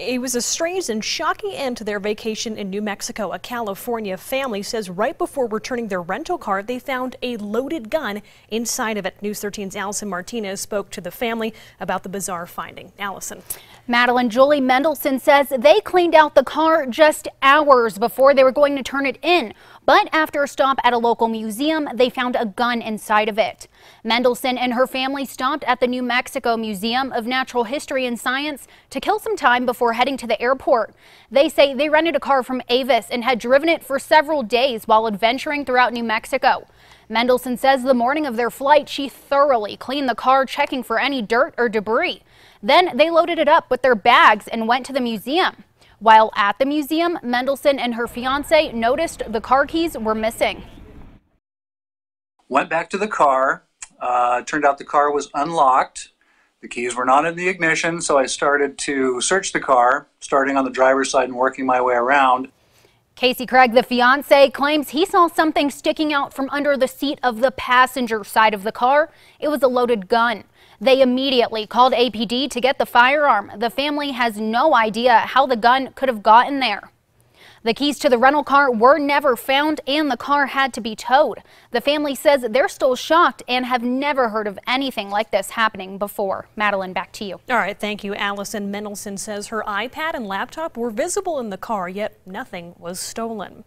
It was a strange and shocking end to their vacation in New Mexico. A California family says right before returning their rental car, they found a loaded gun inside of it. News 13's Allison Martinez spoke to the family about the bizarre finding. Allison. Madeline Julie Mendelson says they cleaned out the car just hours before they were going to turn it in. But after a stop at a local museum, they found a gun inside of it. Mendelson and her family stopped at the New Mexico Museum of Natural History and Science to kill some time before heading to the airport. They say they rented a car from Avis and had driven it for several days while adventuring throughout New Mexico. Mendelson says the morning of their flight, she thoroughly cleaned the car, checking for any dirt or debris. Then they loaded it up with their bags and went to the museum. While at the museum, Mendelson and her fiance noticed the car keys were missing. Went back to the car. Uh, turned out the car was unlocked. The keys were not in the ignition, so I started to search the car, starting on the driver's side and working my way around. Casey Craig, the fiance, claims he saw something sticking out from under the seat of the passenger side of the car. It was a loaded gun. They immediately called APD to get the firearm. The family has no idea how the gun could have gotten there. The keys to the rental car were never found and the car had to be towed. The family says they're still shocked and have never heard of anything like this happening before. Madeline, back to you. All right, thank you. Allison Mendelson says her iPad and laptop were visible in the car, yet nothing was stolen.